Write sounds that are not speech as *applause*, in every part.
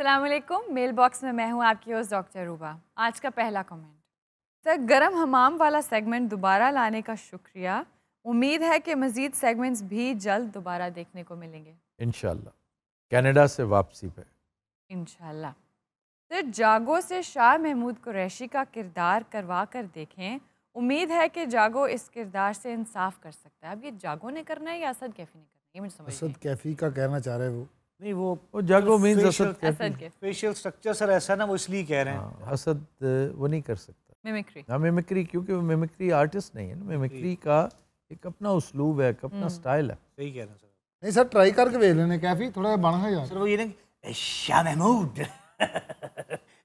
अस्सलाम वालेकुम mail box में मैं हूँ आपकी होस्ट डॉक्टर रूबा आज का पहला कमेंट सर गरम हमाम वाला सेगमेंट दोबारा लाने का शुक्रिया। उम्मीद है कि मज़ीद सेगमेंट्स भी जल्द दोबारा देखने को मिलेंगे। इनशाला कनाडा से वापसी पे। इनशाला सर जागो से शाह महमूद कुरैशी का किरदार करवा कर देखें। उम्मीद है कि जागो इस किरदार से इंसाफ कर सकता है। अब ये जागो ने करना है या असद कैफी ने करना है? ये मुझे समझ असद कैफी का कहना चाह रहे हैं वो। नहीं वो वो जागो means Asad Kaifi facial structure sir ऐसा ना वो इसलिए कह रहे हैं। हाँ, असद वो नहीं कर सकता। मिमिक्री हाँ मिमिक्री क्योंकि वो मिमिक्री आर्टिस्ट नहीं है ना। मिमिक्री का एक अपना उसलूब है एक अपना स्टाइल है। सही कह रहे हैं सर नहीं सर ट्राई करके वेख लेने कैफी थोड़ा बन है यार। सर वो ये ना शाह महमूद *laughs*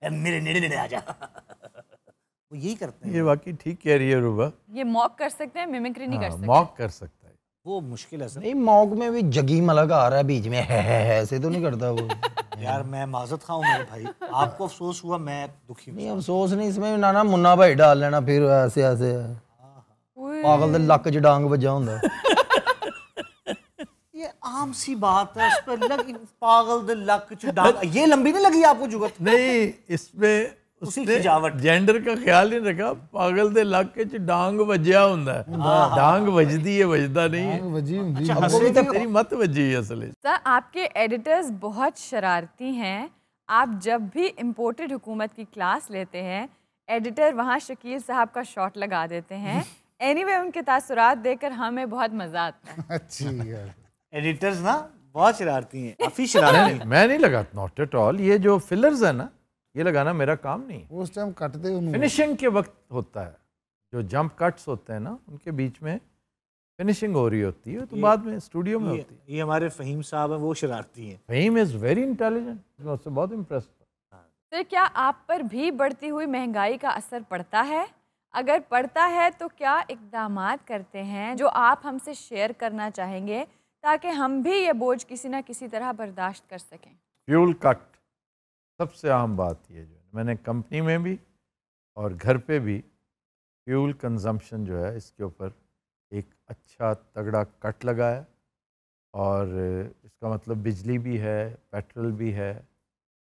मेरे नेड़े नेड़े आ जा। *laughs* वो यही करते हैं। ये वाकई ठीक कह रही है रूबा। ये मॉक कर सकते हैं मिमिक्री नहीं कर हाँ, सकते। मॉक कर सकते है। वो मुश्किल है सर। नहीं मॉग में भी जगीम अलग आ रहा है बीच में है है है ऐसे तो नहीं करता वो। *laughs* यार मैं माजत खाऊं मेरे भाई। आपको अफसोस हुआ मैं दुखी नहीं अफसोस नहीं इसमें ना ना मुन्ना भाई डाल लेना फिर ऐसे ऐसे। पागल दे लक च डांग बजा होता *laughs* ये आम सी बात है इस पर लग पागल दे लक च डांग। ये लंबी नहीं लगी आपको जुगत? नहीं इसमें उसी उसने सजावट। जेंडर का ख्याल नहीं रखा पागल दे इलाके च डांग वजया ਹੁੰਦਾ ਹੈ डांग वजदी है वजदा नहीं है वजी हुंदी अच्छा, हमको भी हंसे तो तेरी मत वजी है असल में। सर आपके एडिटर्स बहुत शरारती हैं आप जब भी इम्पोर्टेड हुकूमत की क्लास लेते हैं एडिटर वहाँ शकील साहब का शॉट लगा देते हैं एनीवे *laughs* उनके तासुरात देकर हमें बहुत मज़ा आता है अच्छी यार एडिटर्स ना बहुत शरारती हैं काफी नहीं, *laughs* शरारती नहीं, मैं नहीं लगाता नॉट एट ऑल ये जो फिलर्स है ना ये लगाना मेरा काम नहीं है। उस टाइम कटते फिनिशिंग के वक्त होता है। जो जंप कट्स होते हैं ना उनके बीच में फिनिशिंग हो रही होती है तो बाद में स्टूडियो में होती है। ये हमारे फहीम साहब हैं वो शरारती हैं। फहीम इज़ वेरी इंटेलिजेंट मैं उससे बहुत इम्प्रेस सर क्या आप पर भी बढ़ती हुई महँगाई का असर पड़ता है? अगर पड़ता है तो क्या इकदाम करते हैं जो आप हमसे शेयर करना चाहेंगे ताकि हम भी ये बोझ किसी ना किसी तरह बर्दाश्त कर सकें? फ्यूल कट सबसे आम बात ये जो है मैंने कंपनी में भी और घर पे भी फ्यूल कंजम्पशन जो है इसके ऊपर एक अच्छा तगड़ा कट लगाया और इसका मतलब बिजली भी है पेट्रोल भी है।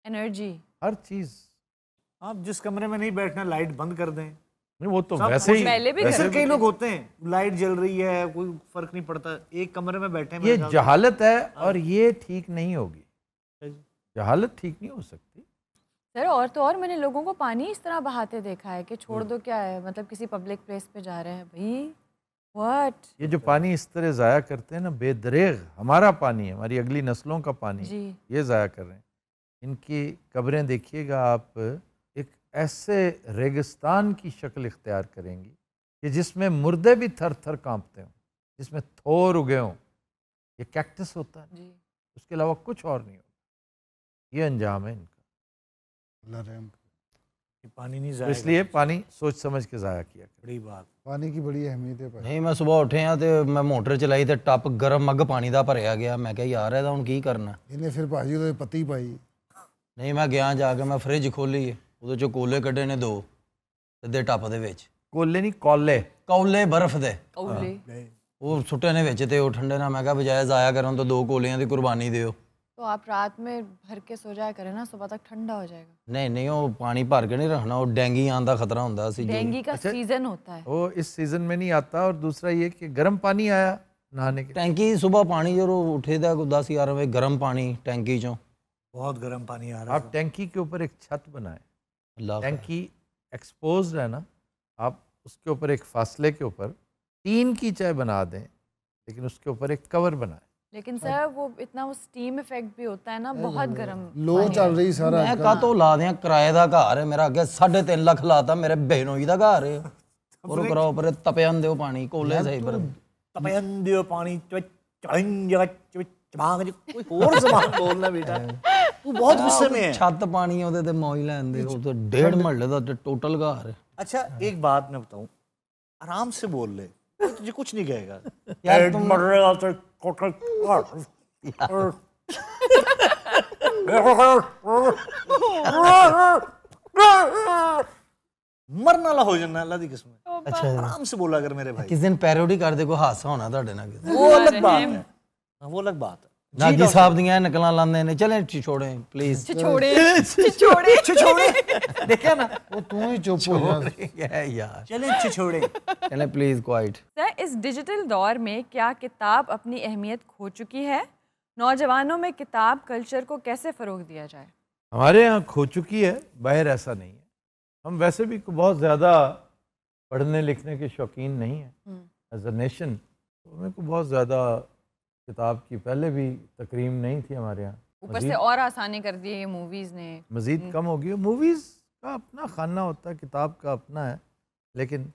एनर्जी। हर चीज़। आप जिस कमरे में नहीं बैठना लाइट बंद कर दें। नहीं वो तो वैसे ही पहले भी वैसे कई लोग होते हैं लाइट जल रही है कोई फ़र्क नहीं पड़ता एक कमरे में बैठे ये जहालत है। और ये ठीक नहीं होगी। जहालत ठीक नहीं हो सकती। सर और तो और मैंने लोगों को पानी इस तरह बहाते देखा है कि छोड़ दो क्या है मतलब किसी पब्लिक प्लेस पे जा रहे हैं। भाई व्हाट ये जो पानी इस तरह ज़ाया करते हैं ना बेदरेग हमारा पानी है हमारी अगली नस्लों का पानी जी। ये ज़ाया कर रहे हैं। इनकी कब्रें देखिएगा आप एक ऐसे रेगिस्तान की शक्ल इख्तियार करेंगी कि जिसमें मुर्दे भी थर थर कांपते हों जिसमें थोर उगे हों। ये कैक्टस होता है उसके अलावा कुछ और नहीं होता। ये अंजाम है इनका अल्लाह रहम करे। ये पानी नहीं तो जाएगा इसलिए पानी सोच समझ के ज़ाया किया करें। बड़ी बात पानी की बड़ी अहमियत है भाई ਨਹੀਂ ਮੈਂ ਸਵੇਰ ਉੱਠਿਆ ਤੇ ਮੈਂ ਮੋਟਰ ਚਲਾਈ ਤੇ ਟੱਪ ਗਰਮ ਮੱਗ ਪਾਣੀ ਦਾ ਭਰਿਆ ਗਿਆ ਮੈਂ ਕਿਹਾ ਯਾਰ ਇਹਦਾ ਹੁਣ ਕੀ ਕਰਨਾ ਇਹਨੇ ਫਿਰ ਭਾਜੀ ਉਹਦੇ ਪੱਤੀ ਪਾਈ ਨਹੀਂ ਮੈਂ ਗਿਆ ਜਾ ਕੇ ਮੈਂ ਫ੍ਰਿਜ ਖੋਲੀ ਉਹਦੇ ਚੋਂ ਕੋਲੇ ਕੱਢੇ ਨੇ ਦੋ ਸਿੱਧੇ ਟੱਪ ਦੇ ਵਿੱਚ कोले नहीं कौले ਕੌਲੇ ਬਰਫ਼ ਦੇ कौले ਉਹ ਸੁੱਟੇ ਨੇ ਵਿੱਚ ਤੇ ਉਹ ਠੰਡੇ ਨਾਲ ਮੈਂ ਕਿਹਾ ਬਜਾਏ ਜ਼ਾਇਆ ਕਰਨ ਤੋਂ ਦੋ ਕੋਲਿਆਂ ਦੀ ਕੁਰਬਾਨੀ ਦਿਓ तो आप रात में भर के सो जाया करें ना सुबह तक ठंडा हो जाएगा। नहीं नहीं वो पानी भर के नहीं रखना वो डेंगी आने का खतरा होता है डेंगी का अच्छा, सीज़न होता है। वो इस सीज़न में नहीं आता और दूसरा ये कि गर्म पानी आया नहाने के टैंकी सुबह पानी जो उठे था दस ग्यारह बजे गर्म पानी टैंकी चो। बहुत गर्म पानी आ रहा आप टैंकी के ऊपर एक छत बनाए। टैंकी एक्सपोज है ना आप उसके ऊपर एक फासले के ऊपर तीन की चाय बना दें लेकिन उसके ऊपर एक कवर बनाए। लेकिन सर वो इतना वो स्टीम इफेक्ट भी होता है ना बहुत गर्म ਲੋ ਚੱਲ ਰਹੀ ਸਾਰਾ ਮੈਂ ਕਾਤੋਂ ਲਾ ਦਿਆਂ ਕਿਰਾਏ ਦਾ ਘਰ ਹੈ ਮੇਰਾ ਅੱਗੇ 3.5 ਲੱਖ ਲਾਤਾ ਮੇਰੇ ਬਹਿਨੋਈ ਦਾ ਘਰ ਹੈ ਔਰ ਕਰਾਓ ਪਰ ਤਪਿਆਂ ਦਿਓ ਪਾਣੀ ਕੋਲੇ ਸਹੀ ਪਰ तपयंदियो पानी चंज चबांग कोई और जबान बोलना बेटा तू बहुत गुस्से में है ਛੱਤ ਪਾਣੀ ਉਹਦੇ ਤੇ ਮੌਜ ਲੈਂਦੇ ਉਹ ਤੇ ਡੇਢ ਮਹੱਲੇ ਦਾ ਟੋਟਲ ਘਰ ਹੈ अच्छा एक बात मैं बताऊं आराम से बोल ले कोई तुझे कुछ नहीं कहेगा यार पेट तुम- मर रहा तो मरना ला हो जाना अल्लाह की किस्मत। अच्छा। आराम से बोला अगर मेरे भाई। किस दिन पैरोडी कर देगा हादसा होना था वो अलग बात है हाँ, वो अलग बात है। ਨਾਗੀ ਸਾਹਿਬ ਦੀਆਂ ਇਹ ਨਕਲਾਂ ਲਾਉਂਦੇ ਨੇ ਚਲੇ ਛੋੜੇ ਪਲੀਜ਼ छिछोड़े छिछोड़े छिछोड़े देखा ना ਉਹ ਤੂੰ ਹੀ ਚੁੱਪ ਹੋ ਜਾ ਹੈ ਯਾਰ चले छिछोड़े चले प्लीज क्वाइट सर इस डिजिटल दौर में क्या किताब अपनी अहमियत खो चुकी है नौजवानों में किताब कल्चर को कैसे फ़रोग दिया जाए हमारे यहाँ खो चुकी है बाहर ऐसा नहीं है हम वैसे भी बहुत ज़्यादा पढ़ने लिखने के शौकीन नहीं हैं एज अ नेशन तो मेरे को बहुत ज़्यादा किताब की पहले भी तकरीम नहीं थी हमारे यहाँ। ऊपर से और आसानी कर दी है मूवीज़ ने। मज़ीद कम हो गई मूवीज़ का अपना खाना होता है किताब का अपना है। लेकिन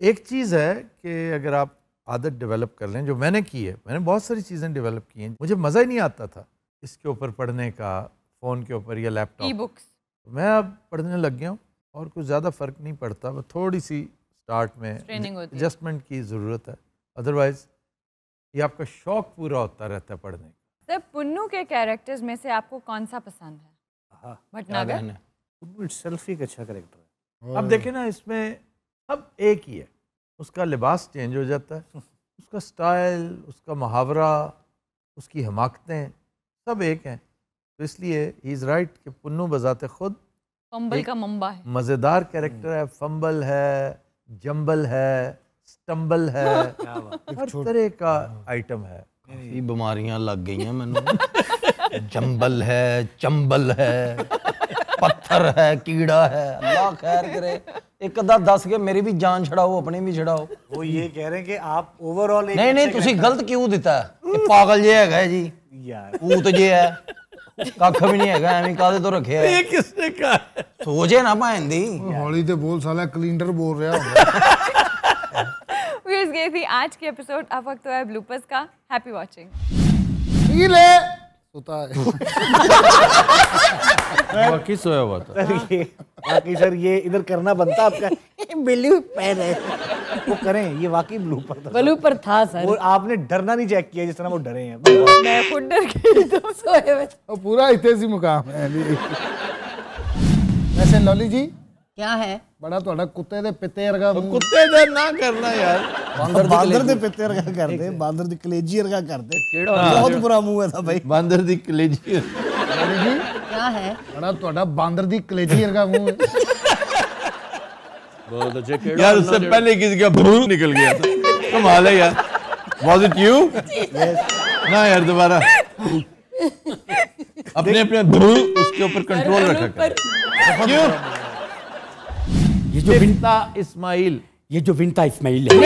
एक चीज़ है कि अगर आप आदत डेवलप कर लें जो मैंने की है मैंने बहुत सारी चीज़ें डेवलप की हैं मुझे मज़ा ही नहीं आता था इसके ऊपर पढ़ने का फ़ोन के ऊपर या लैपटॉप ई बुक्स मैं अब पढ़ने लग गया हूँ और कुछ ज़्यादा फ़र्क नहीं पड़ता बस थोड़ी सी स्टार्ट में। एडजस्टमेंट की ज़रूरत है। अदरवाइज़ ये आपका शौक पूरा होता रहता है पढ़ने का। सर पुन्नू के कैरेक्टर्स में से आपको कौन सा पसंद है? हाँ भटनागर? सेल्फ ही? एक अच्छा करेक्टर है। अब देखें ना इसमें सब एक ही है। उसका लिबास चेंज हो जाता है। *laughs* उसका स्टाइल उसका मुहावरा उसकी हमाकतें सब एक हैं। तो इसलिए ही इज़ राइट कि पुन्नू बजाते खुद एक- का मम्बा है। मज़ेदार कैरेक्टर है। फंबल है जंबल है स्टम्बल है क्या बात हर तरह का आइटम है ਕਾਫੀ ਬਿਮਾਰੀਆਂ ਲੱਗ ਗਈਆਂ ਮੈਨੂੰ ਜੰਬਲ ਹੈ ਚੰਬਲ ਹੈ ਪੱਥਰ ਹੈ ਕੀੜਾ ਹੈ ਅੱਲਾ ਖੈਰ ਕਰੇ ਇੱਕ ਅੱਧਾ ਦੱਸ ਕੇ ਮੇਰੀ ਵੀ ਜਾਨ ਛਡਾਓ ਆਪਣੀ ਵੀ ਛਡਾਓ वो ये कह रहे हैं कि आप ओवरऑल एक ਨਹੀਂ ਨਹੀਂ अच्छे ਤੁਸੀਂ ਗਲਤ ਕਿਉਂ ਦਿੱਤਾ ਇਹ ਪਾਗਲ ਜੇ ਹੈਗਾ ਹੈ ਜੀ character- यार ਭੂਤ ਜੇ ਹੈ ਕੱਖ ਵੀ ਨਹੀਂ ਹੈਗਾ ਐਵੇਂ ਕਾਦੇ ਤੋਂ ਰੱਖਿਆ ਹੈ? ये किसने कहा है? ਸੋਜੇ ਨਾ ਭੈਣ ਦੀ ਹੌਲੀ ਤੇ ਬੋਲ ਸਾਲਾ ਕਲਿੰਡਰ ਬੋਲ ਰਿਹਾ ਹੁੰਦਾ व्यूअर्स ये थी आज के एपिसोड अब वक्त हुआ है ब्लूपर्स का। हैप्पी वाचिंग सोता है। बाकी सोया हुआ था। बाकी सर ये इधर करना बनता आपका। बिल्ली पैर है। वो करें ये वाकई ब्लूपर था ब्लूपर था सर। और आपने डरना नहीं चेक किया जिस तरह वो डरे हैं। मैं खुद डर के तो सोए हुए पूरा इतिहासी मुकाम है। वैसे लॉली जी ਵੈਸੇ ਲੌਲੀ ਜੀ क्या है ਬੜਾ ਤੁਹਾਡਾ ਕੁੱਤੇ ਦੇ ਪਿੱਤੇ ਵਰਗਾ ਮੂੰਹ कुत्ते दर ना करना यार बांदर दे पित्ते वर्गा कर दे बांदर दी कलेजी वर्गा कर दे बहुत बुरा मुंह है था भाई बंदर दी कलेजी ਲੌਲੀ ਜੀ क्या है ਬੜਾ ਤੁਹਾਡਾ ਬਾਂਦਰ ਦੀ ਕਲੇਜੀ ਵਰਗਾ ਮੂੰਹ ਹੈ यार उससे पहले किसी का भूल निकल गया था कमाल है यार वॉज इट यू ना यार दोबारा अपने अपने भूल उसके ऊपर कंट्रोल रखा कर *laughs* क्यों ये जो मिफ्ता इस्माइल। ये जो विंता इस्माइल है।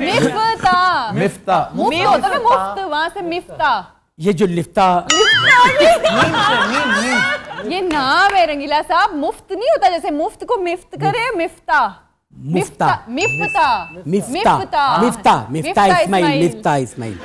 मिफ्ता। मिफ्ता। मुफ़्त। होता ना मुफ़्त वहाँ से मिफ्ता। ये जो लिफ्ता ये नाम है रंगीला साहब मुफ़्त नहीं होता जैसे मुफ़्त को मिफ्त करे मिफ्ता। मुफ्ता। मिफ्ता मिफ्ता। मिफ्ता। मिफ्ता। इस्माइल। मिफ्ता इस्माइल।